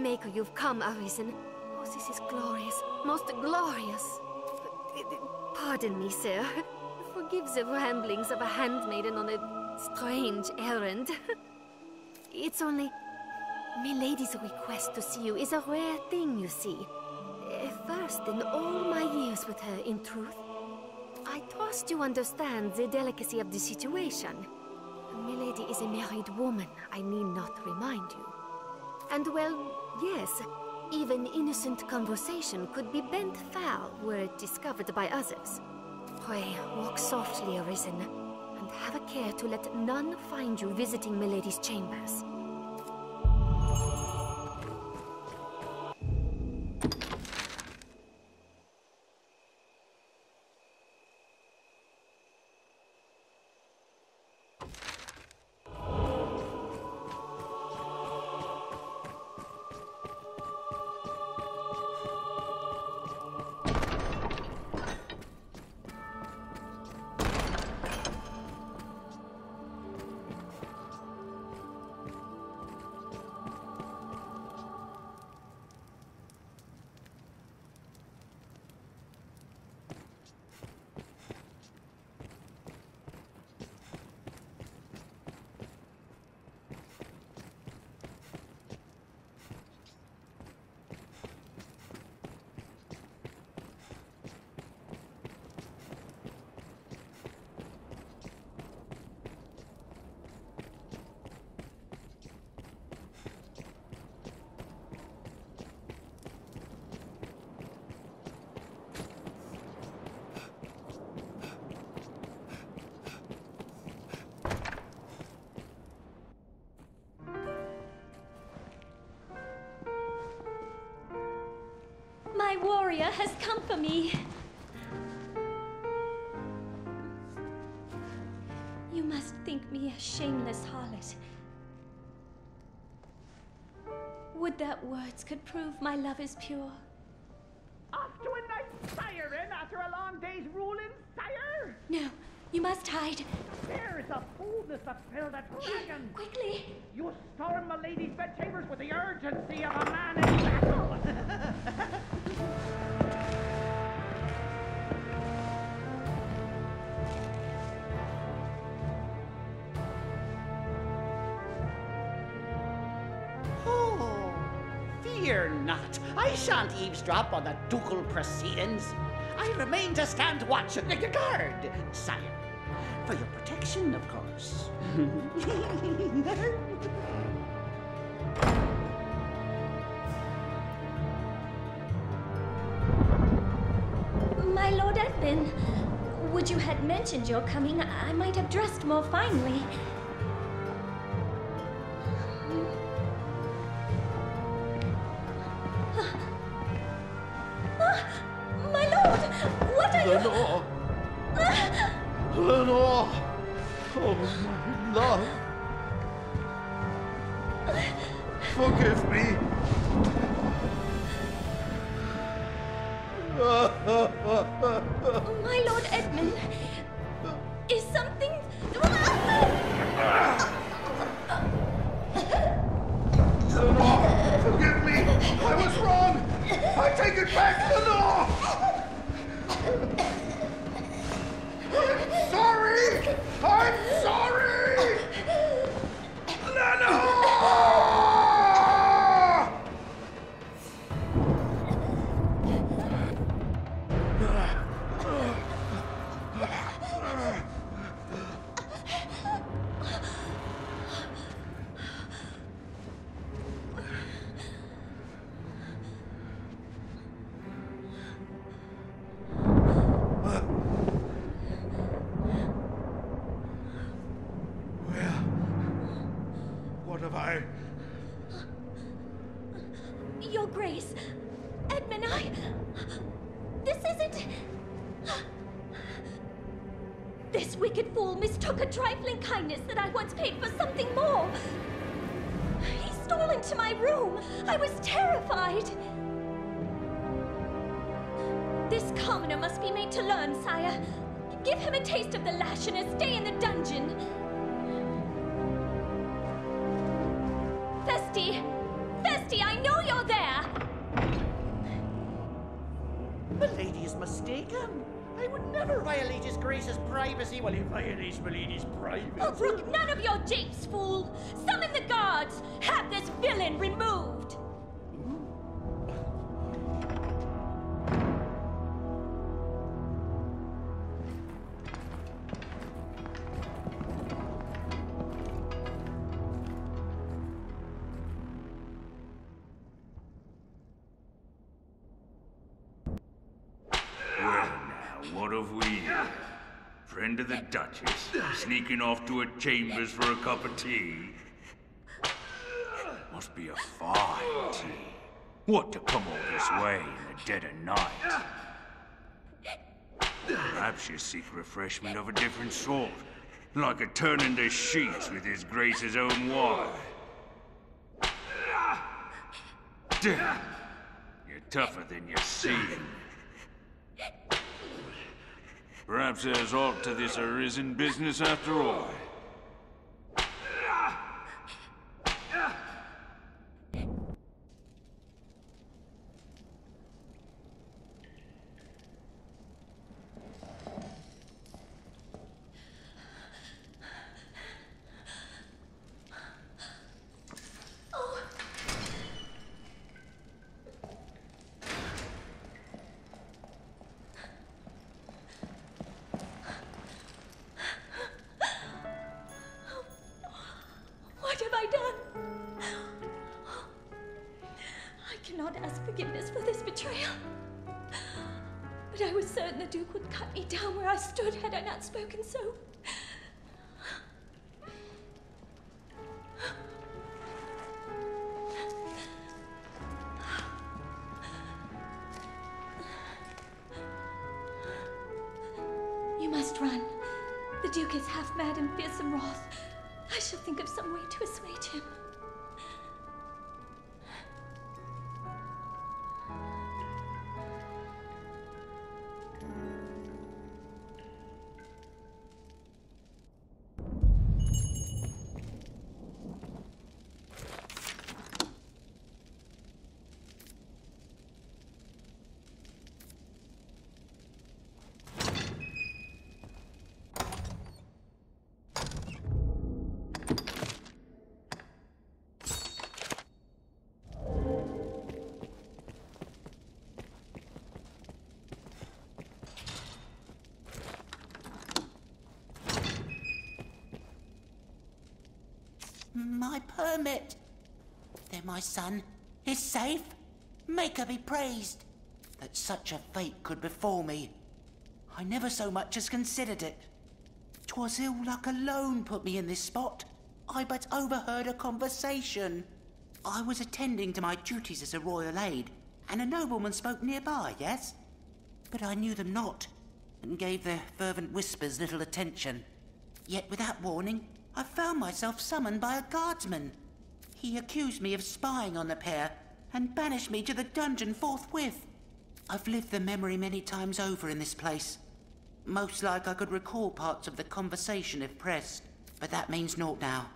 Maker you've come, Arisen. Oh, this is glorious, most glorious. Pardon me, sir. Forgive the ramblings of a handmaiden on a strange errand. it's only... Milady's request to see you is a rare thing, you see. First in all my years with her, in truth. I trust you understand the delicacy of the situation. Milady is a married woman, I need not remind you. And well, yes, even innocent conversation could be bent foul were it discovered by others. Pray, walk softly, Arisen, and have a care to let none find you visiting Milady's chambers. My warrior has come for me. You must think me a shameless harlot. Would that words could prove my love is pure. Off to a nice siren eh, after a long day's ruling, sire? No, you must hide. There is a boldness that filled a dragon. Quickly! You storm my lady's bedchambers with the urgency of a man in battle. Oh, fear not. I shan't eavesdrop on the ducal proceedings. I remain to stand watch and guard, sire. For your protection, of course. Would you had mentioned your coming, I might have dressed more finely. What have I? Your Grace, Edmund, I. This isn't. This wicked fool mistook a trifling kindness that I once paid for something more. He stole into my room. I was terrified. This commoner must be made to learn, sire. Give him a taste of the lash and a stay in the dungeon. Never violate His Grace's privacy while he violates Milady's privacy. Oh, brook none of your japes, fool! Summon the guards! Have this villain removed! Sneaking off to her chambers for a cup of tea. Must be a fine tea. What to come all this way in the dead of night? Perhaps you seek refreshment of a different sort, like a turning the sheets with His Grace's own wine. Damn, you're tougher than you seem. Perhaps there's aught to this arisen business after all. My permit. Then my son is safe. Maker be praised. That such a fate could befall me. I never so much as considered it. 'Twas ill luck alone put me in this spot. I but overheard a conversation. I was attending to my duties as a royal aide, and a nobleman spoke nearby, yes? But I knew them not, and gave their fervent whispers little attention. Yet without warning, I found myself summoned by a guardsman. He accused me of spying on the pair and banished me to the dungeon forthwith. I've lived the memory many times over in this place. Most like I could recall parts of the conversation if pressed, but that means naught now.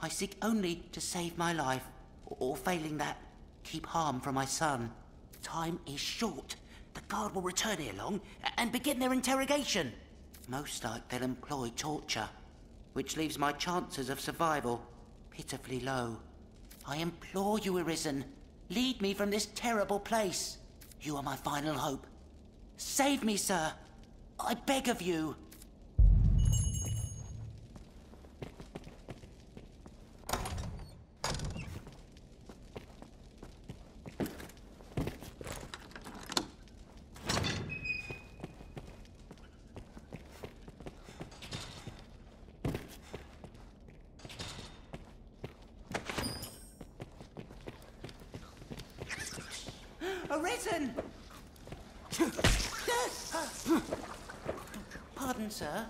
I seek only to save my life, or failing that, keep harm from my son. Time is short. The guard will return ere long and begin their interrogation. Most like they'll employ torture, which leaves my chances of survival pitifully low. I implore you, Arisen, lead me from this terrible place. You are my final hope. Save me, sir. I beg of you. Arisen! Pardon, sir.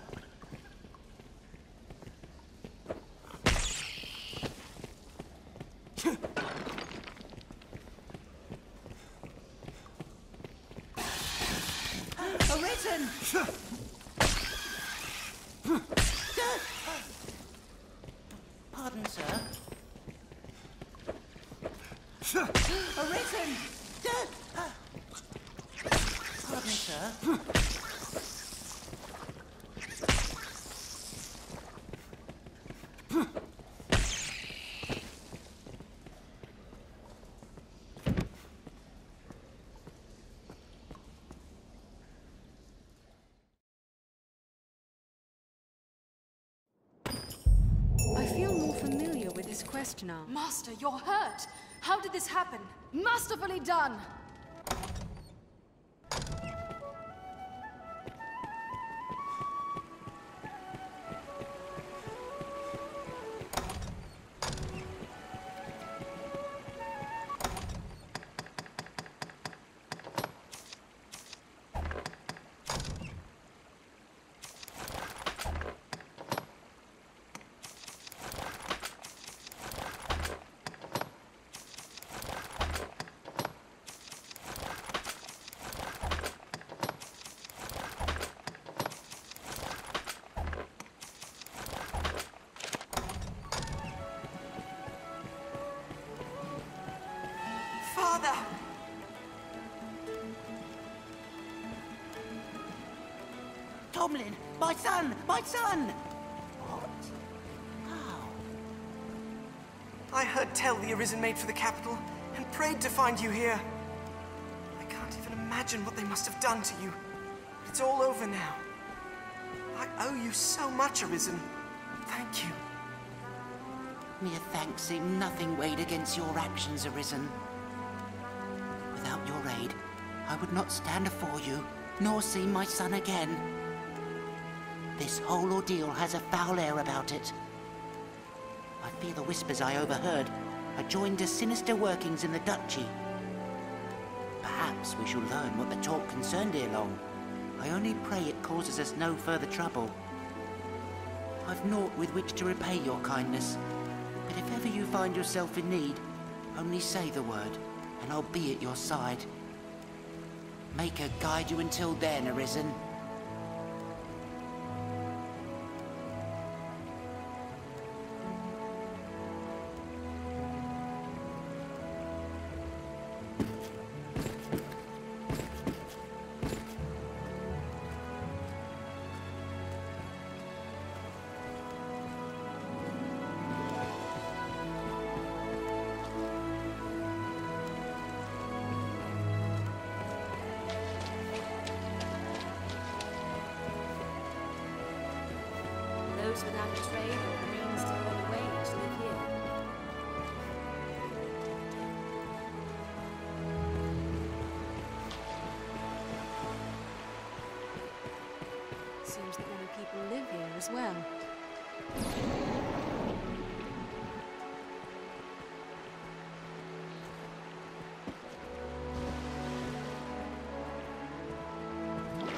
Arisen! Pardon, sir. Arisen! Pardon, sir. I feel more familiar quest now. Master, you're hurt. How did this happen? Masterfully done. Tomlin, my son, my son! What? How? I heard tell the Arisen made for the capital and prayed to find you here. I can't even imagine what they must have done to you. But it's all over now. I owe you so much, Arisen. Thank you. Mere thanks seem nothing weighed against your actions, Arisen. Without your aid, I would not stand afore you, nor see my son again. Whole ordeal has a foul air about it. I fear the whispers I overheard are joined to sinister workings in the Duchy. Perhaps we shall learn what the talk concerned ere long. I only pray it causes us no further trouble. I've naught with which to repay your kindness, but if ever you find yourself in need, only say the word, and I'll be at your side. Maker guide you until then, Arisen.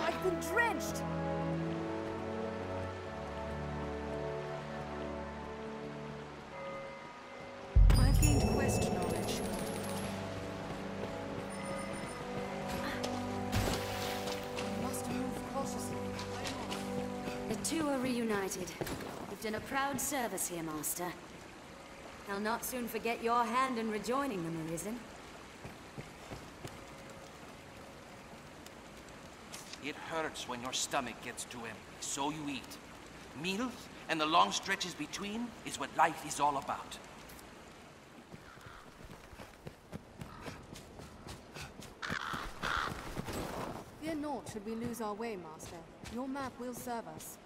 I've been drenched. The two are reunited. You've done a proud service here, Master. I'll not soon forget your hand in rejoining them, Arisen. It hurts when your stomach gets too empty, so you eat. Meals and the long stretches between is what life is all about. Fear naught should we lose our way, Master. Your map will serve us.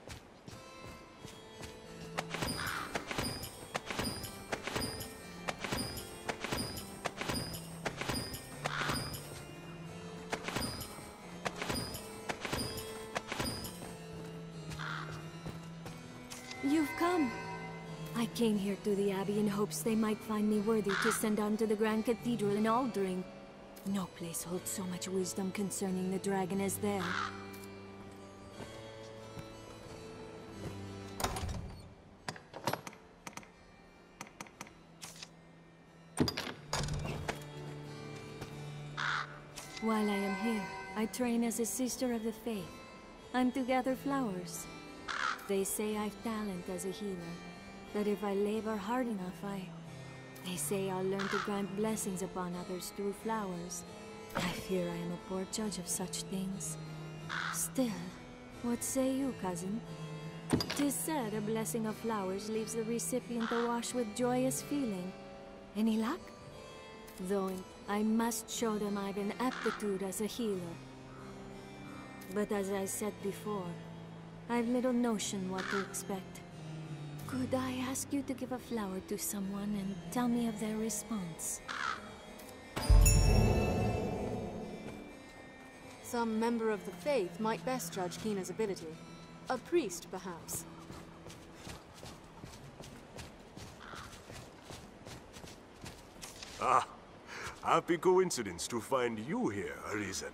Came here to the Abbey in hopes they might find me worthy to send on to the Grand Cathedral in Aldring. No place holds so much wisdom concerning the dragon as there. While I am here, I train as a sister of the faith. I'm to gather flowers. They say I've talent as a healer, that if I labor hard enough, I... They say I'll learn to grant blessings upon others through flowers. I fear I am a poor judge of such things. Still, what say you, cousin? Tis said a blessing of flowers leaves the recipient awash with joyous feeling. Any luck? Though I must show them I've an aptitude as a healer. But as I said before, I've little notion what to expect. Could I ask you to give a flower to someone and tell me of their response? Some member of the faith might best judge Kina's ability. A priest, perhaps. Ah, happy coincidence to find you here, Arisen.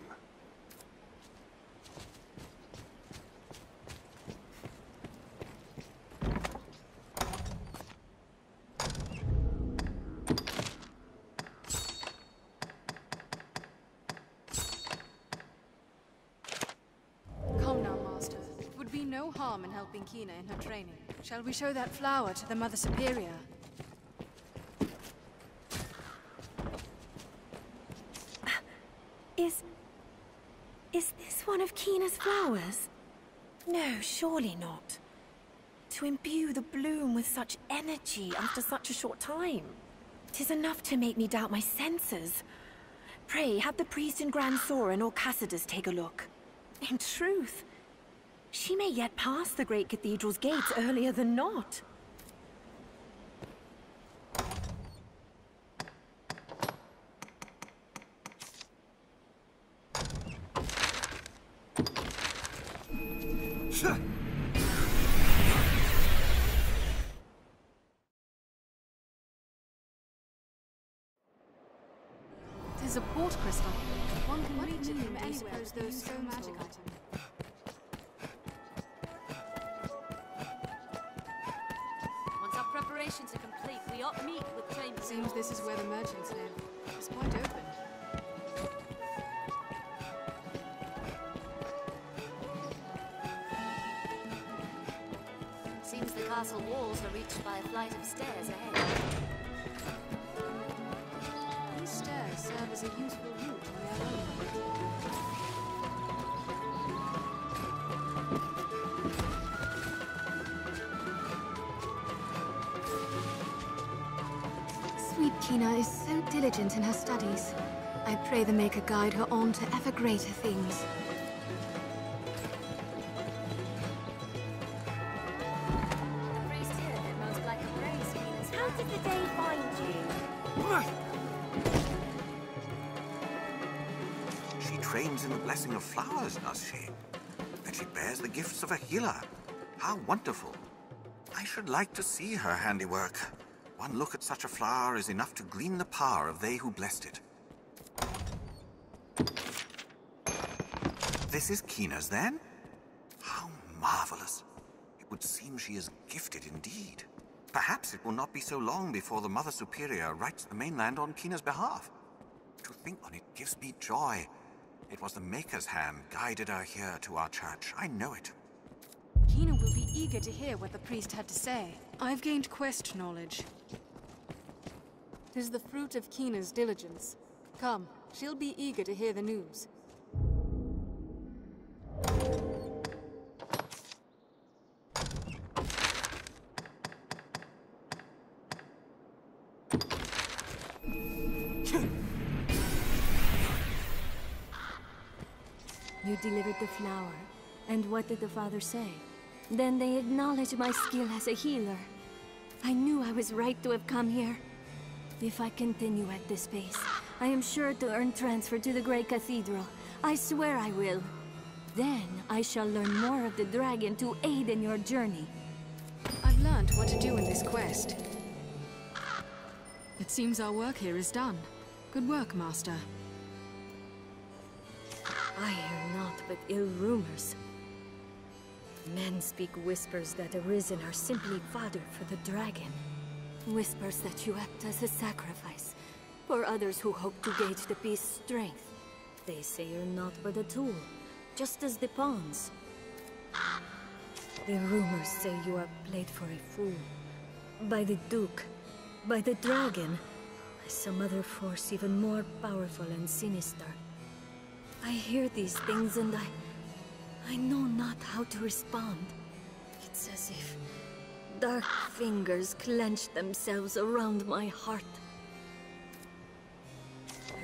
Come now, Master. It would be no harm in helping Kina in her training. Shall we show that flower to the Mother Superior? Uh, is... Is this one of Kina's flowers? No, surely not. To imbue the bloom with such energy after such a short time. Tis enough to make me doubt my senses. Pray, have the priest and Gran Soren or Cassardis take a look. In truth, she may yet pass the great cathedral's gates earlier than not. Tis a port crystal. One can reach it from anywhere those magic item. Seems this is where the merchants live. It's quite open. Seems the castle walls are reached by a flight of stairs ahead. These stairs serve as a useful route in their own right. Sweet Kina is so diligent in her studies. I pray the Maker guide her on to ever greater things. How did the day find you? She trains in the blessing of flowers, does she? And she bears the gifts of a healer. How wonderful. I should like to see her handiwork. One look at such a flower is enough to glean the power of they who blessed it. This is Kina's, then? How marvelous. It would seem she is gifted indeed. Perhaps it will not be so long before the Mother Superior writes the mainland on Kina's behalf. To think on it gives me joy. It was the Maker's hand guided her here to our church. I know it. Kina will be eager to hear what the priest had to say. I've gained quest knowledge. Tis the fruit of Kina's diligence. Come, she'll be eager to hear the news. You delivered the flower. And what did the father say? Then they acknowledge my skill as a healer. I knew I was right to have come here. If I continue at this pace, I am sure to earn transfer to the Great Cathedral. I swear I will. Then I shall learn more of the dragon to aid in your journey. I've learned what to do in this quest. It seems our work here is done. Good work, Master. I hear naught but ill rumors. Men speak whispers that Arisen are simply fodder for the dragon. Whispers that you act as a sacrifice for others who hope to gauge the beast's strength. They say you're not but a tool, just as the pawns. The rumors say you are played for a fool. By the Duke, by the dragon, by some other force even more powerful and sinister. I hear these things and I... I know not how to respond. It's as if dark fingers clench themselves around my heart.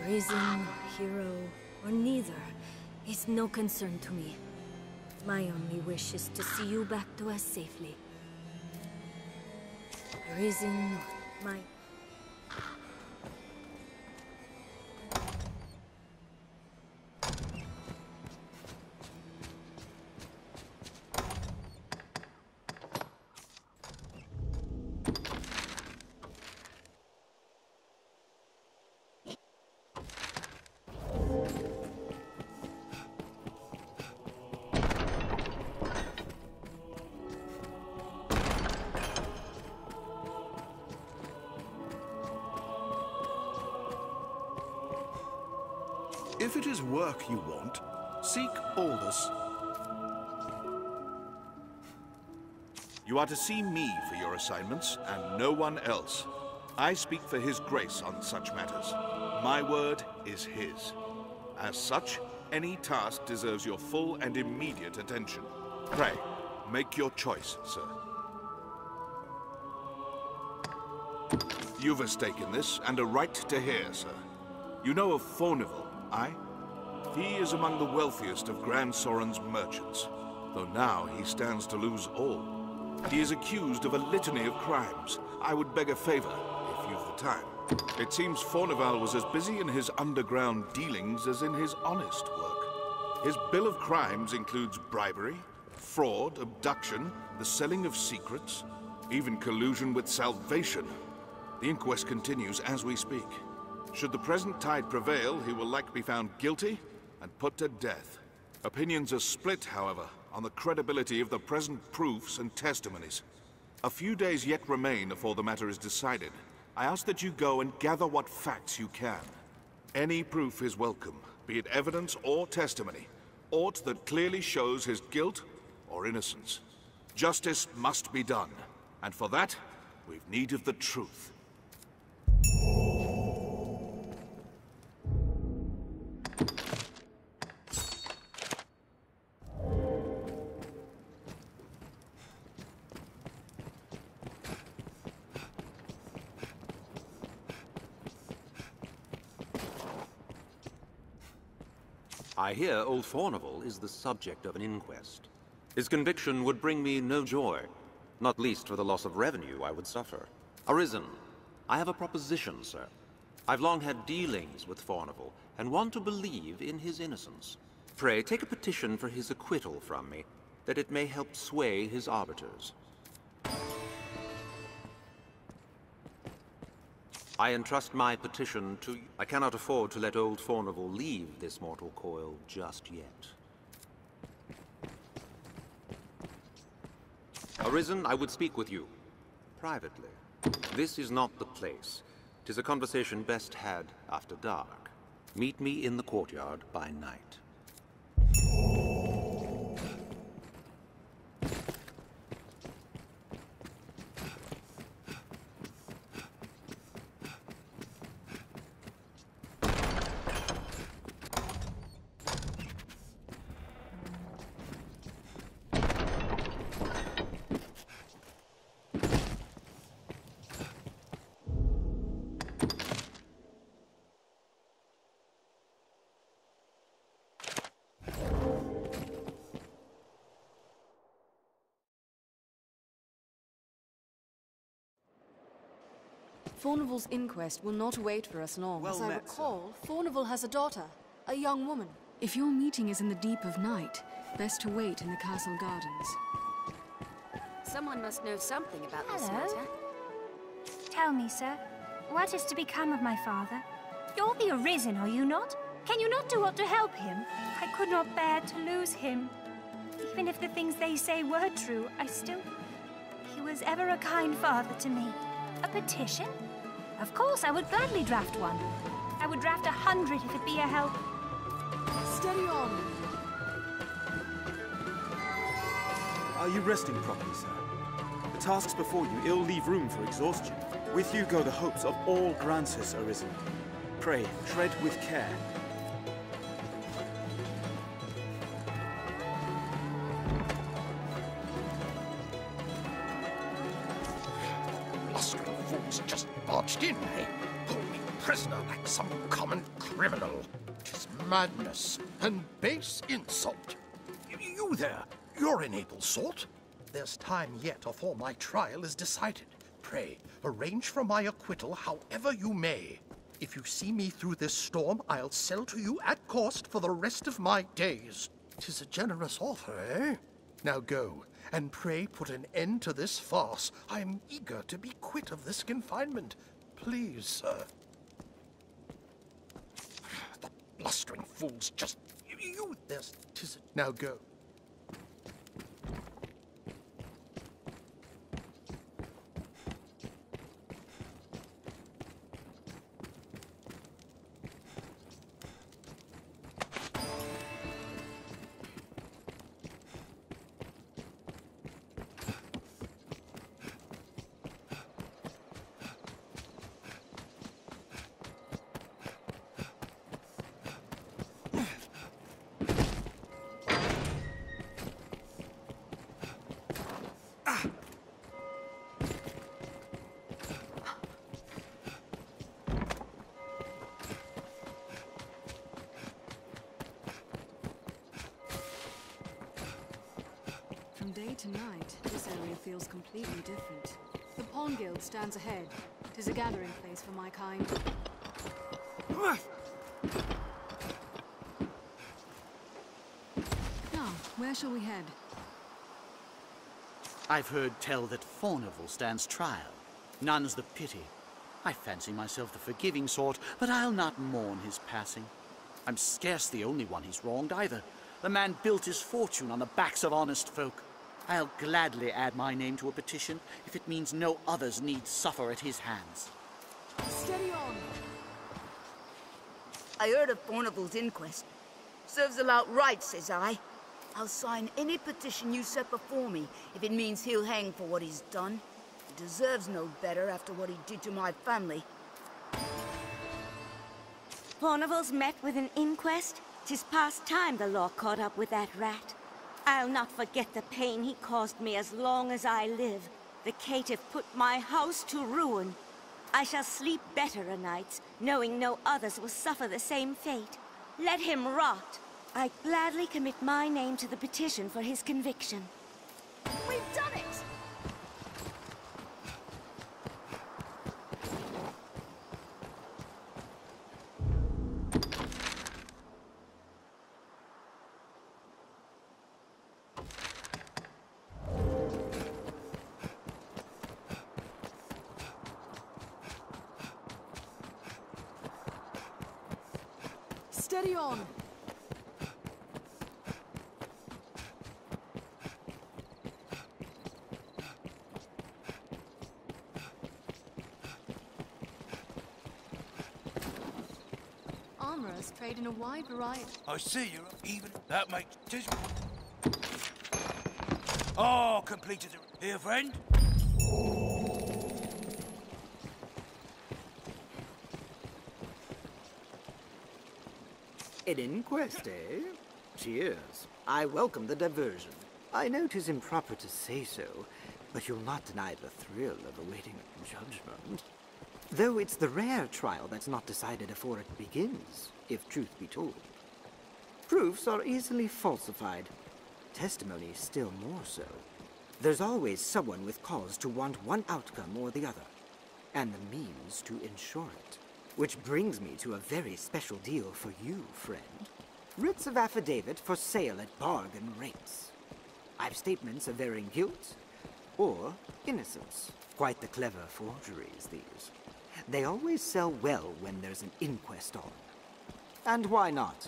Reason, hero, or neither is no concern to me. My only wish is to see you back to us safely. Reason, my... If it is work you want, seek Aldous. You are to see me for your assignments, and no one else. I speak for His Grace on such matters. My word is His. As such, any task deserves your full and immediate attention. Pray, make your choice, sir. You've a stake in this, and a right to hear, sir. You know of Fournival, aye? He is among the wealthiest of Gran Soren's merchants, though now he stands to lose all. He is accused of a litany of crimes. I would beg a favor, if you've the time. It seems Fournival was as busy in his underground dealings as in his honest work. His bill of crimes includes bribery, fraud, abduction, the selling of secrets, even collusion with Salvation. The inquest continues as we speak. Should the present tide prevail, he will likely be found guilty and put to death. Opinions are split, however, on the credibility of the present proofs and testimonies. A few days yet remain before the matter is decided. I ask that you go and gather what facts you can. Any proof is welcome, be it evidence or testimony, aught that clearly shows his guilt or innocence. Justice must be done, and for that, we've need of the truth. Hear old Fournival is the subject of an inquest. His conviction would bring me no joy, not least for the loss of revenue I would suffer. Arisen, I have a proposition, sir. I've long had dealings with Fournival, and want to believe in his innocence. Pray, take a petition for his acquittal from me, that it may help sway his arbiters. I entrust my petition to you. I cannot afford to let old Fournival leave this mortal coil just yet. Arisen, I would speak with you. Privately. This is not the place. Tis a conversation best had after dark. Meet me in the courtyard by night. Fournival's inquest will not wait for us long. Well As I met, recall, Fournival has a daughter, a young woman. If your meeting is in the deep of night, best to wait in the castle gardens. Someone must know something about this Hello? matter. Tell me, sir, what is to become of my father? You're the Arisen, are you not? Can you not do aught to help him? I could not bear to lose him. Even if the things they say were true, I still... He was ever a kind father to me. A petition? Of course, I would gladly draft one. I would draft a hundred if it be a help. Steady on! Are you resting properly, sir? The tasks before you ill leave room for exhaustion. With you go the hopes of all Gransys arisen. Pray, tread with care. Madness and base insult. You there, you're an able sort. There's time yet afore my trial is decided. Pray, arrange for my acquittal however you may. If you see me through this storm, I'll sell to you at cost for the rest of my days. Tis a generous offer, eh? Now go, and pray put an end to this farce. I am eager to be quit of this confinement. Please, sir. The blustering fools just... You... There's... Tis... Now go. From day to night, this area feels completely different. The Pawn Guild stands ahead. Tis a gathering place for my kind. Now, where shall we head? I've heard tell that Fournival stands trial. None's the pity. I fancy myself the forgiving sort, but I'll not mourn his passing. I'm scarce the only one he's wronged either. The man built his fortune on the backs of honest folk. I'll gladly add my name to a petition if it means no others need suffer at his hands. Steady on! I heard of Fournival's inquest. Serves him outright, says I. I'll sign any petition you set before me if it means he'll hang for what he's done. He deserves no better after what he did to my family. Fournival's met with an inquest? Tis past time the law caught up with that rat. I'll not forget the pain he caused me as long as I live. The caitiff put my house to ruin. I shall sleep better o' nights, knowing no others will suffer the same fate. Let him rot. I gladly commit my name to the petition for his conviction. We've done it! Steady on! Armorers trade in a wide variety. I see you're even. That makes tis. Oh, completed it. Here, friend. An inquest, eh? Cheers. I welcome the diversion. I know 'tis improper to say so, but you'll not deny the thrill of awaiting judgment. Though it's the rare trial that's not decided afore it begins, if truth be told. Proofs are easily falsified. Testimony still more so. There's always someone with cause to want one outcome or the other, and the means to ensure it. Which brings me to a very special deal for you, friend. Writs of affidavit for sale at bargain rates. I've statements of varying guilt or innocence. Quite the clever forgeries, these. They always sell well when there's an inquest on. And why not?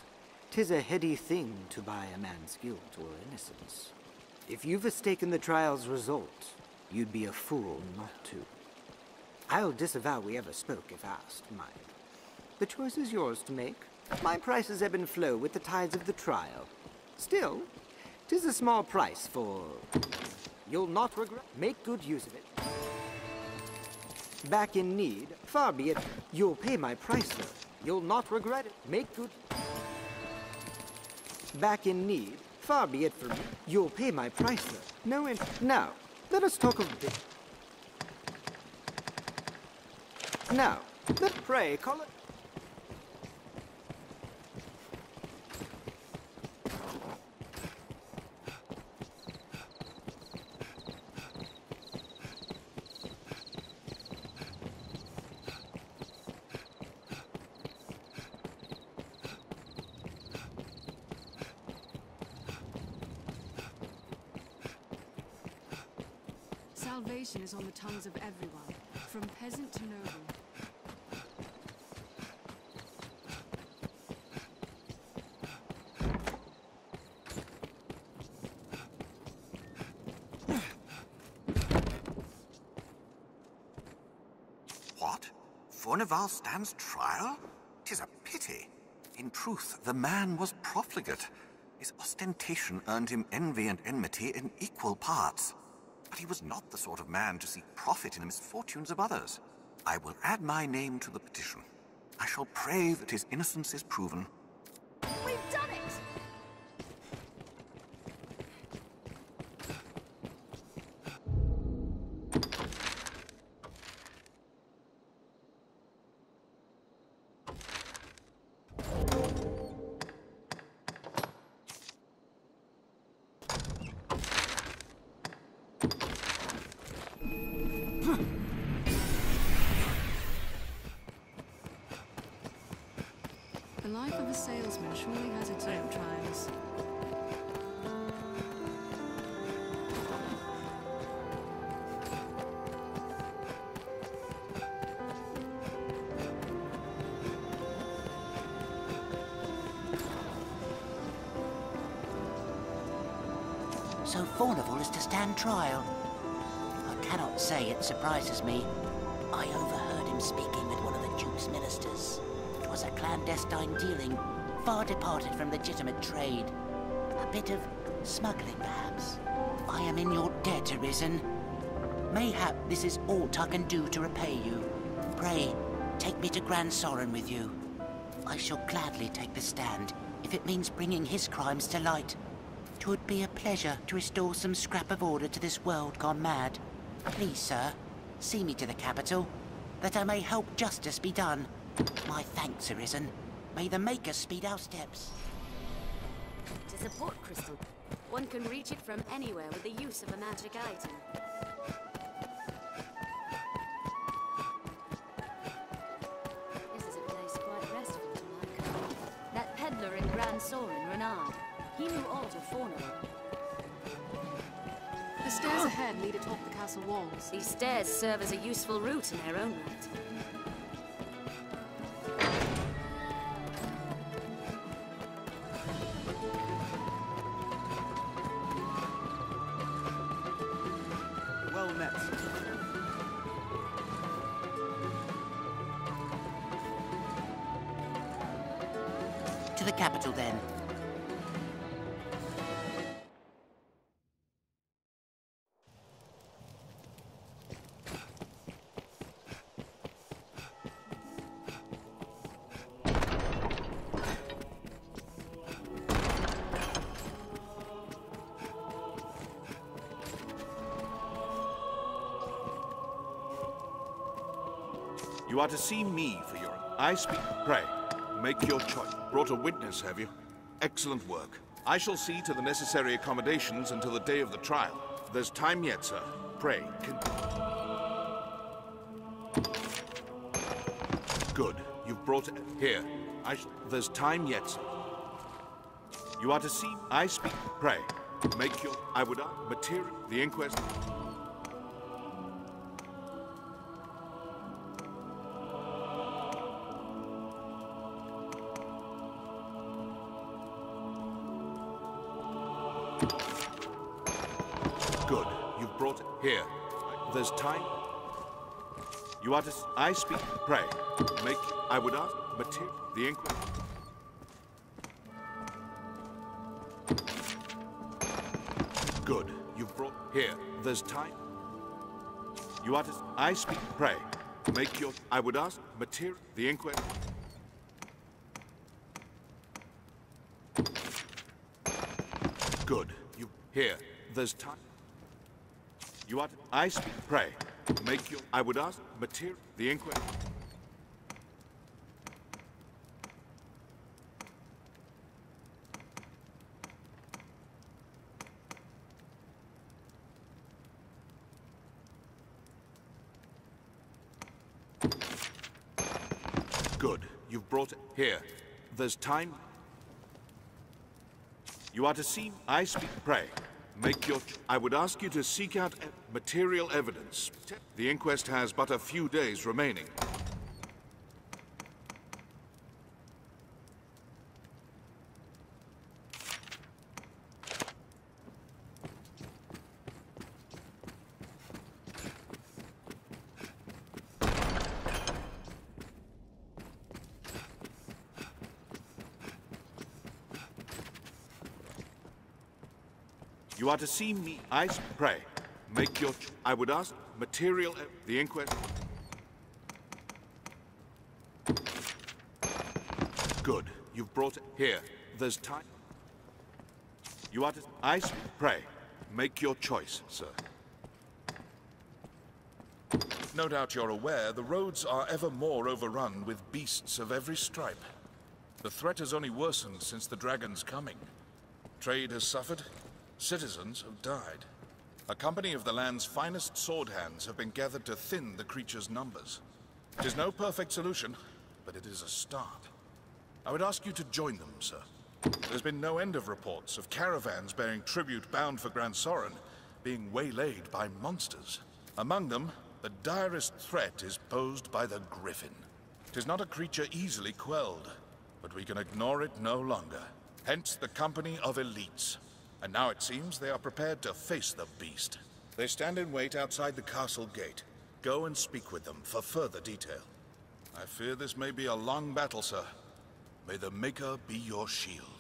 Tis a heady thing to buy a man's guilt or innocence. If you've mistaken the trial's result, you'd be a fool not to. I'll disavow we ever spoke if asked, mind. The choice is yours to make. My prices ebb and flow with the tides of the trial. Still, 'tis a small price for... You'll not regret. Make good use of it. Back in need, far be it. You'll pay my price, though. You'll not regret it. Make good... Back in need, far be it from me. You'll pay my price, though. No in... Now, let us talk of... This. Now, let pray, Colin. Salvation is on the tongues of everyone, from peasant to noble. What? Fournival stands trial? Tis a pity. In truth, the man was profligate. His ostentation earned him envy and enmity in equal parts. But he was not the sort of man to seek profit in the misfortunes of others. I will add my name to the petition. I shall pray that his innocence is proven. Trial. I cannot say it surprises me. I overheard him speaking with one of the Duke's ministers. It was a clandestine dealing, far departed from legitimate trade. A bit of smuggling, perhaps. I am in your debt, Arisen. Mayhap this is all I can do to repay you. Pray, take me to Gran Soren with you. I shall gladly take the stand, if it means bringing his crimes to light. 'Twould be a pleasure to restore some scrap of order to this world gone mad. Please, sir, see me to the capital, that I may help justice be done. My thanks, Arisen. May the Maker speed our steps. To support crystal, one can reach it from anywhere with the use of a magic item. He knew Forno. The stairs ahead lead atop the castle walls. These stairs serve as a useful route in their own right. You are to see me for your... I speak... Pray, make your choice. Brought a witness, have you? Excellent work. I shall see to the necessary accommodations until the day of the trial. There's time yet, sir. Pray, can... Good. You've brought it. Here. I sh... There's time yet, sir. You are to see... I speak... Pray, make your... I would... Uh, material... The inquest... You are to... I speak. Pray. Make... I would ask... Material... The inquest... Good. You've brought... Here. There's time. You are to... I speak. Pray. Make your... I would ask... Material... The inquiry... Good. You... Here. There's time. You are to... I speak. Pray. Make your... I would ask material... The inquiry... Good. You've brought it. Here. There's time. You are to see... I speak... Pray. Make your... I would ask you to seek out material evidence. The inquest has but a few days remaining. You are to see me. I pray. Make your. I would ask material. e- The inquest. Good. You've brought it here. There's time. You are to. I pray. Make your choice, sir. No doubt you're aware the roads are ever more overrun with beasts of every stripe. The threat has only worsened since the dragon's coming. Trade has suffered, citizens have died. A company of the land's finest sword hands have been gathered to thin the creature's numbers. It is no perfect solution, but it is a start. I would ask you to join them, sir. There's been no end of reports of caravans bearing tribute bound for Gran Soren being waylaid by monsters. Among them, the direst threat is posed by the Griffin. It is not a creature easily quelled, but we can ignore it no longer. Hence the company of elites. And now it seems they are prepared to face the beast. They stand in wait outside the castle gate. Go and speak with them for further detail. I fear this may be a long battle, sir. May the Maker be your shield.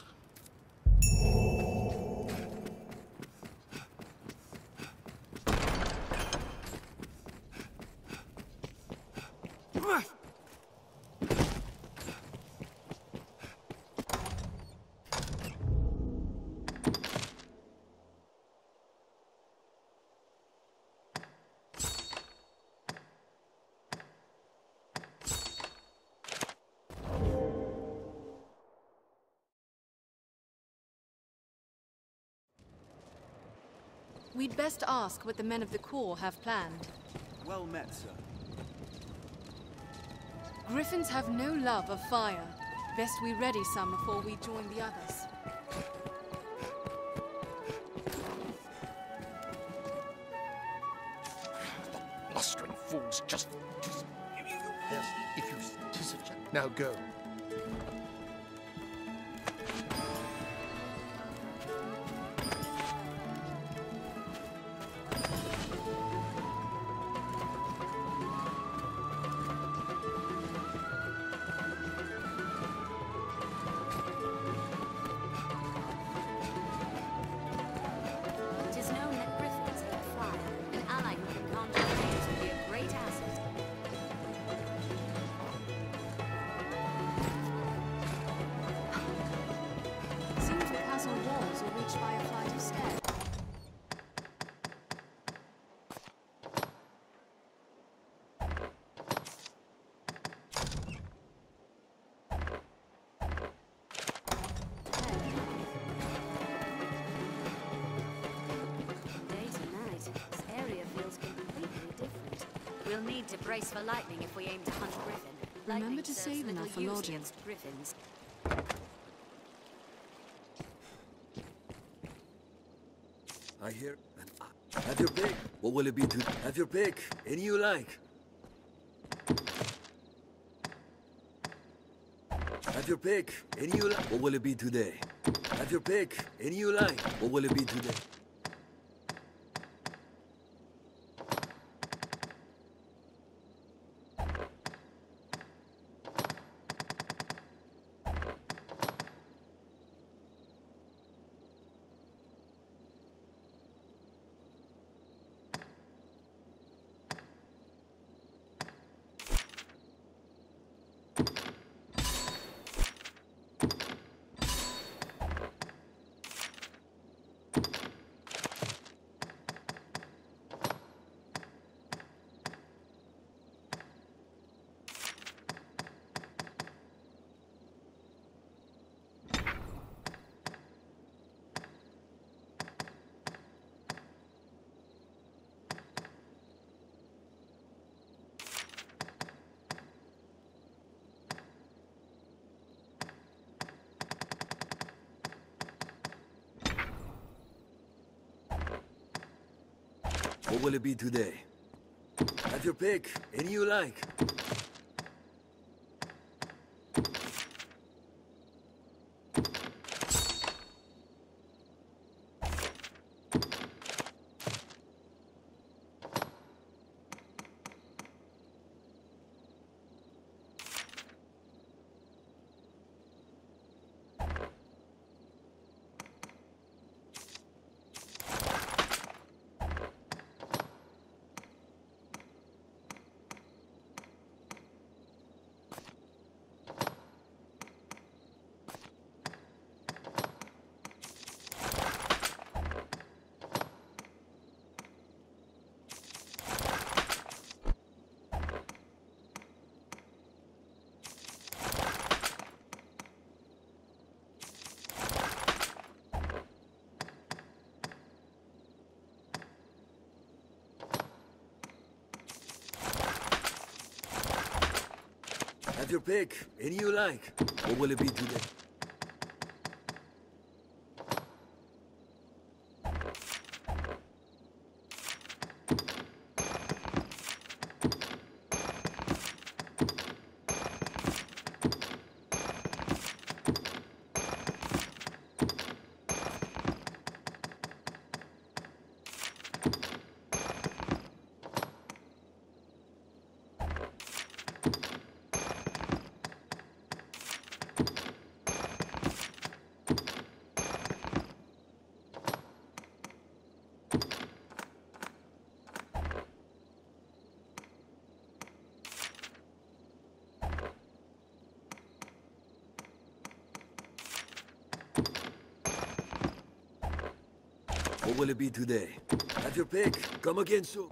We'd best ask what the men of the Corps have planned. Well met, sir. Griffins have no love of fire. Best we ready some before we join the others. Blustering fools, just... just yes, if you... Tis a Now go. Need to brace for lightning if we aim to hunt griffin. Remember Lightning to save enough for use lodging. griffins. I hear an I Have your pick. What will it be to have your pick? Any you like. Have your pick. Any you like. What will it be today? Have your pick. Any you like. What will it be today? Will it be today? Have your pick. Any you like. Your pick. Any you like. What will it be today? Will be today? Have your pick. Come again soon.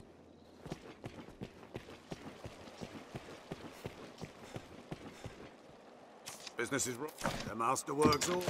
Business is wrong. The master works all.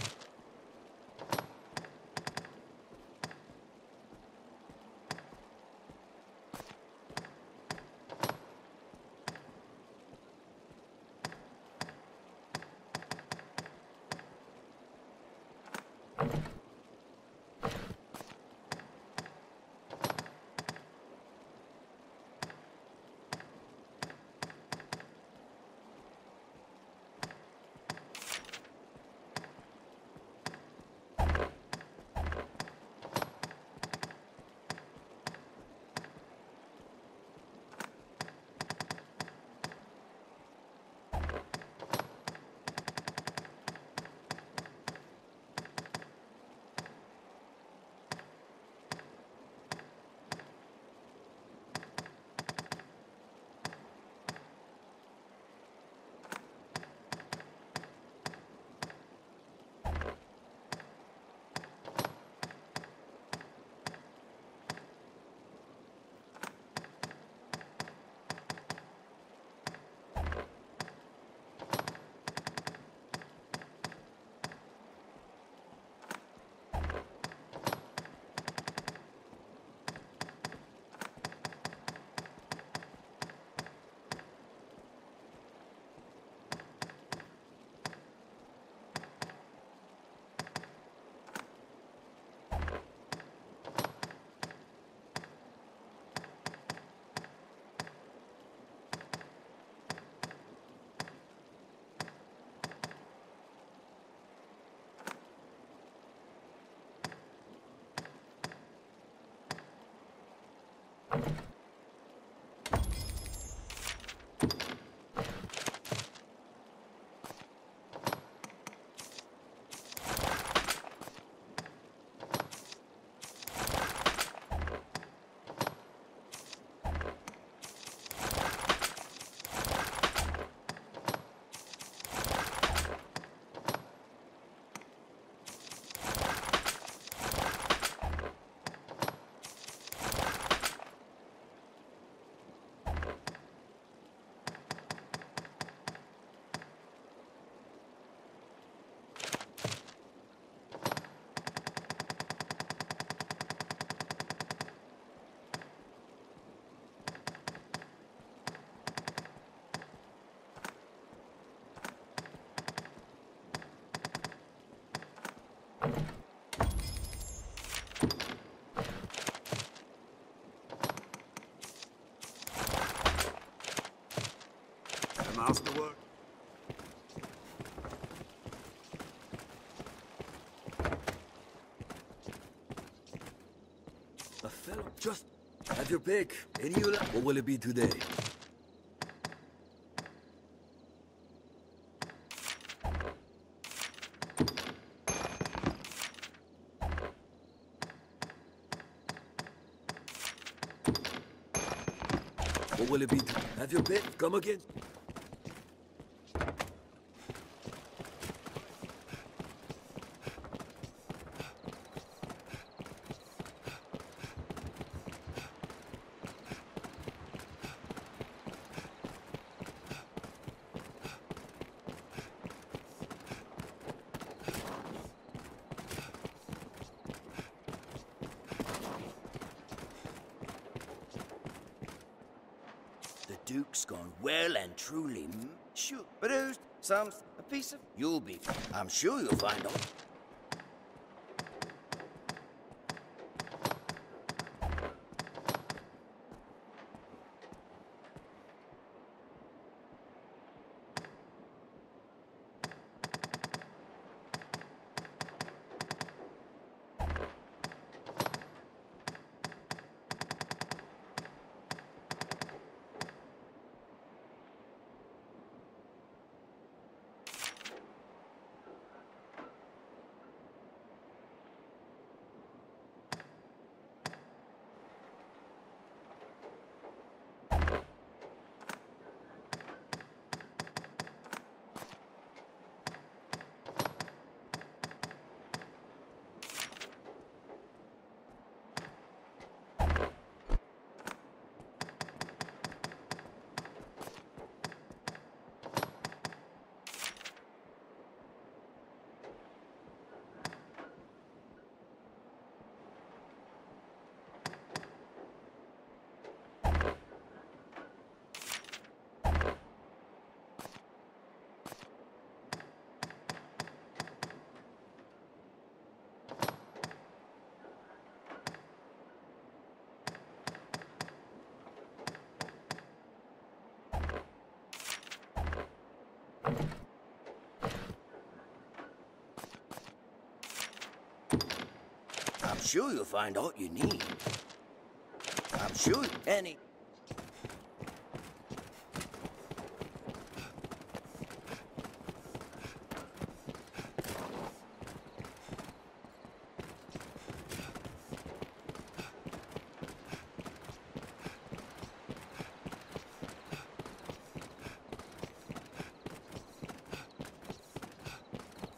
Masterwork. A fellow, just have your pick. Any you. What will it be today? What will it be? Have your pick. Come again. Duke's gone well and truly m- sure. Produced some a piece of you'll be. I'm sure you'll find out. Sure you'll find all you need. I'm sure any.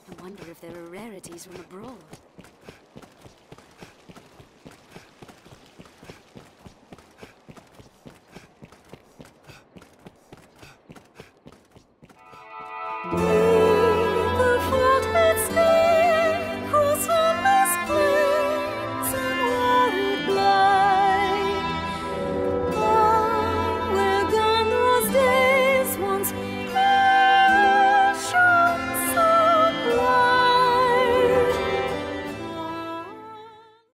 I wonder if there are rarities from abroad.